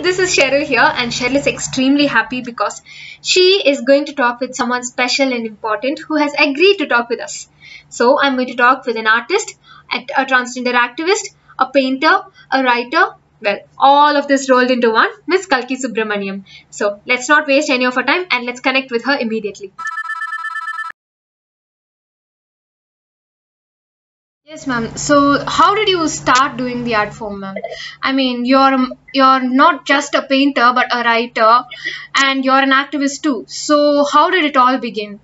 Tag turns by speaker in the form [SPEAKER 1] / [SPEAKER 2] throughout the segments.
[SPEAKER 1] Hi, this is Cheryl here, and Cheryl is extremely happy because she is going to talk with someone special and important who has agreed to talk with us. So, I'm going to talk with an artist, a, a transgender activist, a painter, a writer, well, all of this rolled into one, Miss Kalki Subramaniam. So, let's not waste any of our time and let's connect with her immediately. Yes, ma'am. So, how did you start doing the art form, ma'am? I mean, you're you're not just a painter, but a writer, and you're an activist too. So, how did it all begin?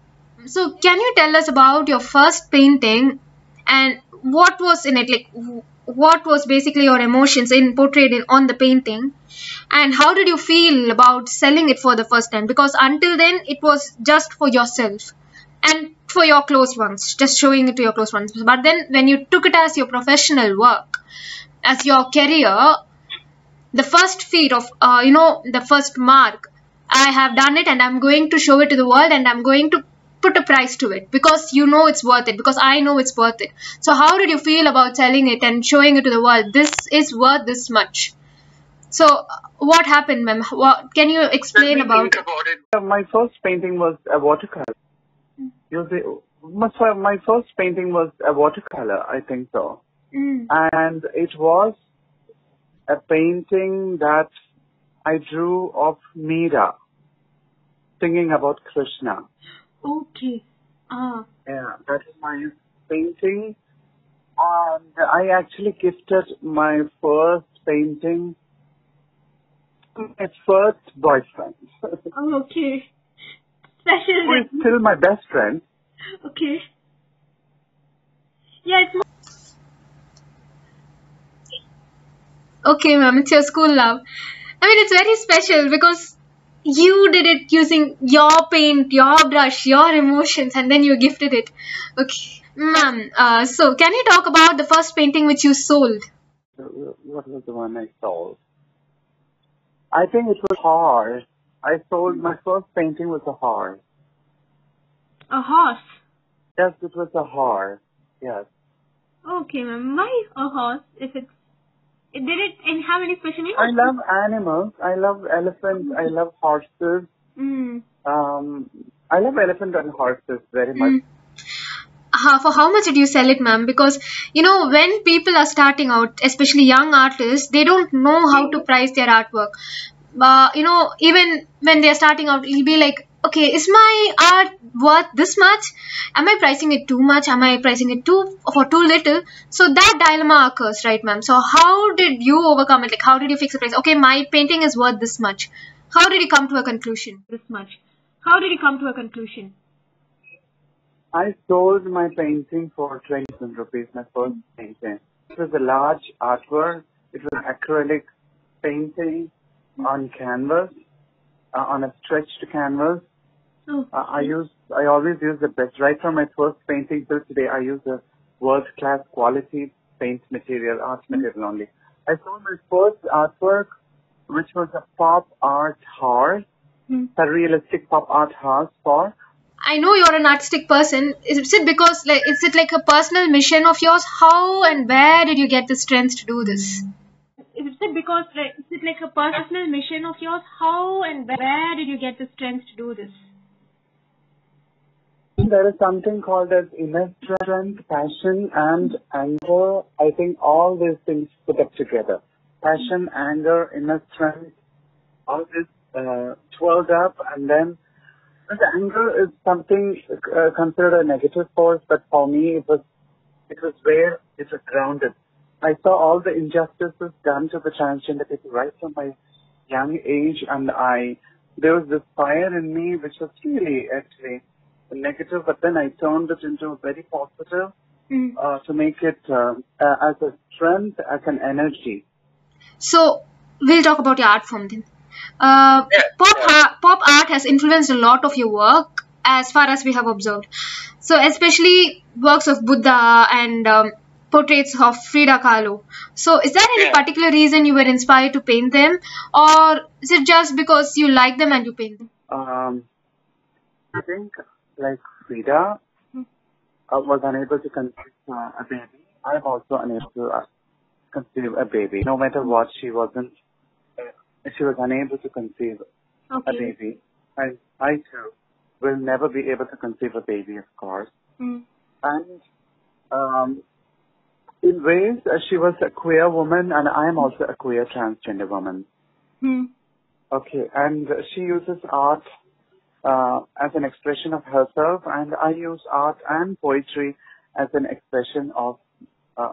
[SPEAKER 1] So, can you tell us about your first painting, and what was in it? Like, what was basically your emotions in portrayed in, on the painting, and how did you feel about selling it for the first time? Because until then, it was just for yourself and for your close ones, just showing it to your close ones. But then when you took it as your professional work, as your career, the first feat of, uh, you know, the first mark, I have done it and I'm going to show it to the world and I'm going to put a price to it because you know it's worth it because I know it's worth it. So how did you feel about selling it and showing it to the world? This is worth this much. So what happened, ma'am? What, can you explain about
[SPEAKER 2] about it? My first painting was a watercolor. You see, my my first painting was a watercolor, I think so.
[SPEAKER 1] Mm.
[SPEAKER 2] And it was a painting that I drew of Meera singing about Krishna.
[SPEAKER 1] Okay. Ah.
[SPEAKER 2] Yeah, that is my painting. And I actually gifted my first painting to my first boyfriend,
[SPEAKER 1] Oh, okay. Special.
[SPEAKER 2] who is still my best friend.
[SPEAKER 1] Okay. Yeah, it's. Okay, ma'am, it's your school love. I mean, it's very special because you did it using your paint, your brush, your emotions, and then you gifted it. Okay, ma'am. Uh, so, can you talk about the first painting which you sold?
[SPEAKER 2] What was the one I sold? I think it was horse. I sold my first painting was a horse.
[SPEAKER 1] A horse.
[SPEAKER 2] Yes, it was a horse. Yes.
[SPEAKER 1] Okay, ma'am. Why a horse? If it's did it and how many special?
[SPEAKER 2] I love animals. I love elephants. I love horses.
[SPEAKER 1] Mm.
[SPEAKER 2] Um, I love elephant and horses very much.
[SPEAKER 1] Mm. Uh, for how much did you sell it, ma'am? Because you know, when people are starting out, especially young artists, they don't know how to price their artwork. Uh, you know, even when they are starting out, it'll be like, okay, is my art worth this much? Am I pricing it too much? Am I pricing it too for too little? So that dilemma occurs, right, ma'am? So how did you overcome it? Like, how did you fix the price? Okay, my painting is worth this much. How did you come to a conclusion? This much. How did you come to a conclusion?
[SPEAKER 2] I sold my painting for 20,000 rupees, my first painting. It was a large artwork. It was an acrylic painting on canvas, uh, on a stretched canvas.
[SPEAKER 1] Oh.
[SPEAKER 2] Uh, I use, I always use the best. Right from my first painting till today, I use the world-class quality paint material, art material only. I sold my first artwork, which was a pop art horse,
[SPEAKER 1] Hmm.
[SPEAKER 2] a realistic pop art horse for
[SPEAKER 1] I know you're an artistic person. Is it because like is it like a personal mission of yours? How and where did you get the strength to do this? Is it because like is it like a personal mission of yours? How and where did you get the strength to do this?
[SPEAKER 2] There is something called as inner strength, passion, and anger. I think all these things put up together. Passion, anger, inner strength, all this uh, twirled up, and then but anger is something uh, considered a negative force, but for me it was it was where it was grounded. I saw all the injustices done to the transgender people right from my young age, and I there was this fire in me which was really actually negative, but then I turned it into a very positive
[SPEAKER 1] Mm.
[SPEAKER 2] uh, to make it uh, uh, as a strength, as an energy.
[SPEAKER 1] So we'll talk about your art form then. Uh, pop art, pop art has influenced a lot of your work, as far as we have observed. So especially works of Buddha and um, portraits of Frida Kahlo. So is there any
[SPEAKER 3] Yeah.
[SPEAKER 1] particular reason you were inspired to paint them, or is it just because you like them and you paint them?
[SPEAKER 2] Um, I think like Frida uh, was unable to conceive uh, a baby. I'm also unable to uh, conceive a baby. No matter what, she wasn't uh, she was unable to conceive a baby. And I too will never be able to conceive a baby, of course.
[SPEAKER 3] Mm.
[SPEAKER 2] And um, in ways, uh, she was a queer woman, and I am also a queer transgender woman.
[SPEAKER 3] Mm.
[SPEAKER 2] Okay, and she uses art uh, as an expression of herself, and I use art and poetry as an expression of uh,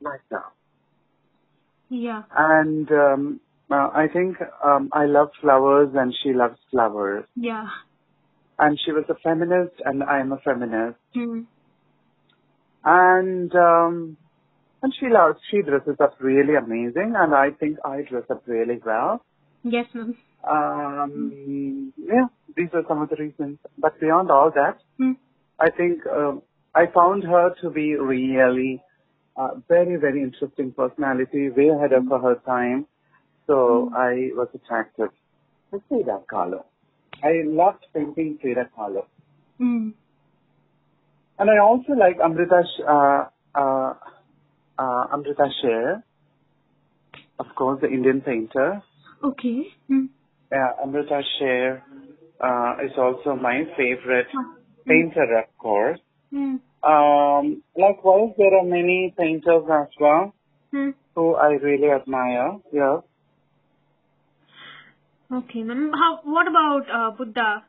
[SPEAKER 2] myself.
[SPEAKER 3] Yeah.
[SPEAKER 2] And um, uh, I think um, I love flowers, and she loves flowers.
[SPEAKER 3] Yeah.
[SPEAKER 2] And she was a feminist, and I am a feminist.
[SPEAKER 3] Mm.
[SPEAKER 2] And um, and she loves, she dresses up really amazing, and I think I dress up really well.
[SPEAKER 3] Yes, ma'am.
[SPEAKER 2] Um, yeah, these are some of the reasons. But beyond all that,
[SPEAKER 3] Mm.
[SPEAKER 2] I think um I found her to be really uh, very, very interesting personality, way ahead of her time. So I was attracted to Frida Kahlo. I loved painting Frida Kahlo.
[SPEAKER 3] Mm.
[SPEAKER 2] And I also like Amrita, uh, uh, uh, Amrita Sher, of course, the Indian painter.
[SPEAKER 3] Okay. Mm.
[SPEAKER 2] Yeah, Amrita Sher uh, is also my favorite painter, of course.
[SPEAKER 3] Mm.
[SPEAKER 2] Um, likewise, there are many painters as well who I really admire. Yeah.
[SPEAKER 3] Okay, ma'am. How? What about uh, Buddha?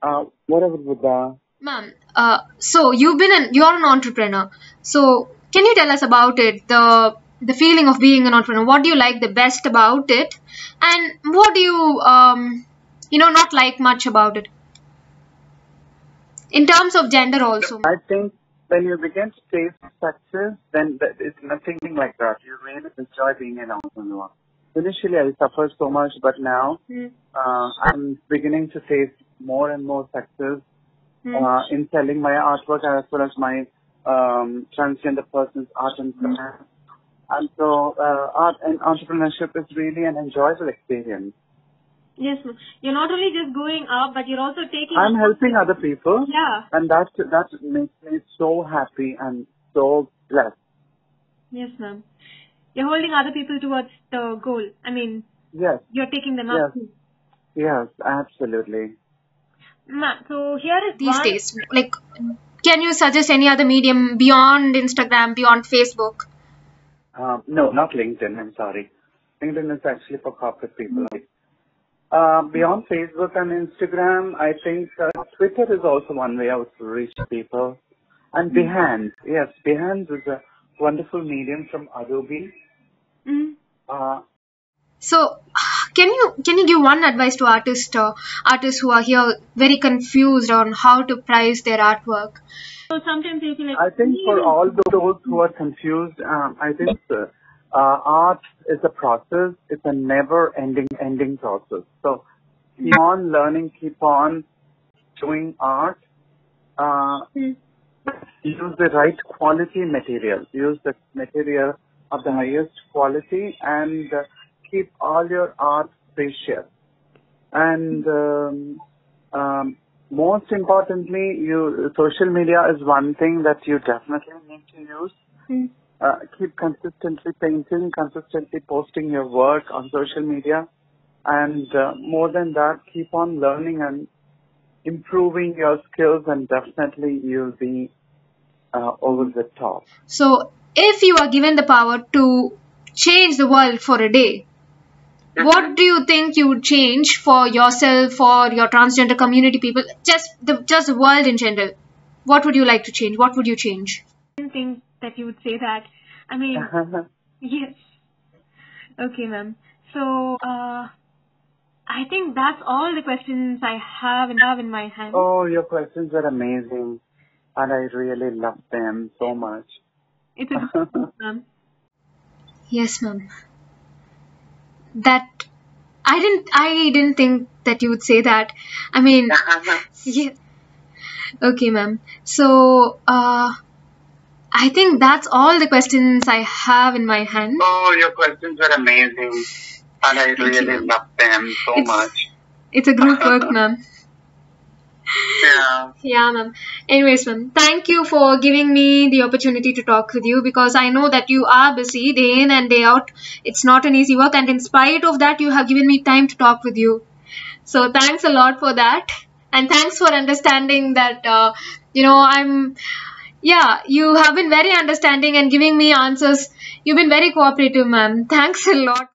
[SPEAKER 2] Uh, what about Buddha?
[SPEAKER 3] Ma'am, uh, so you've been an you're an entrepreneur. So can you tell us about it? The the feeling of being an entrepreneur. What do you like the best about it, and what do you um you know not like much about it? In terms of gender, also.
[SPEAKER 2] I think when you begin to taste success, then th- it's nothing like that. You really enjoy being an entrepreneur. Initially, I suffered so much, but now
[SPEAKER 3] Mm.
[SPEAKER 2] uh, I'm beginning to taste more and more success
[SPEAKER 3] Mm.
[SPEAKER 2] uh, in selling my artwork as well as my um, transgender person's art and craft. And so, uh, art and entrepreneurship is really an enjoyable experience.
[SPEAKER 3] Yes, ma'am. You're not only just going up, but you're also taking.
[SPEAKER 2] I'm helping other people,
[SPEAKER 3] Yeah.
[SPEAKER 2] and that that makes me so happy and so blessed.
[SPEAKER 3] Yes, ma'am. You're holding other people towards the goal. I mean,
[SPEAKER 2] Yes,
[SPEAKER 3] you're taking them up. too.
[SPEAKER 2] yes, absolutely.
[SPEAKER 3] Ma'am, so here is
[SPEAKER 1] these
[SPEAKER 3] one-
[SPEAKER 1] days like can you suggest any other medium beyond instagram beyond facebook
[SPEAKER 2] Um, no, not LinkedIn. I'm sorry. LinkedIn is actually for corporate people. Uh, beyond Facebook and Instagram, I think uh, Twitter is also one way out to reach people. And Behance, yes, Behance is a wonderful medium from Adobe.
[SPEAKER 3] Mm.
[SPEAKER 2] Uh,
[SPEAKER 1] so can you can you give one advice to artists uh, artists who are here very confused on how to price their artwork
[SPEAKER 3] So sometimes you feel like.
[SPEAKER 2] I think for all those who are confused, um, I think uh, uh, art is a process. It's a never-ending, ending process. So keep on learning, keep on doing art. Uh,
[SPEAKER 3] Mm.
[SPEAKER 2] use the right quality material. Use the material of the highest quality and uh, keep all your art precious. And um, um, most importantly, you social media is one thing that you definitely need to use.
[SPEAKER 3] Mm.
[SPEAKER 2] Uh, keep consistently painting, consistently posting your work on social media, and uh, more than that, keep on learning and improving your skills, and definitely you'll be uh, over the top.
[SPEAKER 1] so if you are given the power to change the world for a day what do you think you would change for yourself for your transgender community people just the just the world in general what would you like to change what would you change
[SPEAKER 3] I didn't think that you would say that. I mean, yes. Okay, ma'am. So, uh, I think that's all the questions I have in, have in my hand.
[SPEAKER 2] oh, your questions are amazing, and I really love them so much.
[SPEAKER 3] It's a good one, ma'am.
[SPEAKER 1] yes ma'am that i didn't i didn't think that you would say that. I mean yeah. Okay ma'am. So uh i think that's all the questions i have in my hand.
[SPEAKER 2] Oh, your questions are amazing, and I really
[SPEAKER 1] you.
[SPEAKER 2] love them so
[SPEAKER 1] It's-
[SPEAKER 2] much.
[SPEAKER 1] it's a group work ma'am
[SPEAKER 2] Yeah.
[SPEAKER 1] Yeah, ma'am. Anyways, ma'am, thank you for giving me the opportunity to talk with you because I know that you are busy day in and day out. It's not an easy work, and in spite of that, you have given me time to talk with you. So thanks a lot for that, and thanks for understanding that. Uh, you know, I'm. Yeah, you have been very understanding and giving me answers. You've been very cooperative, ma'am. Thanks a lot.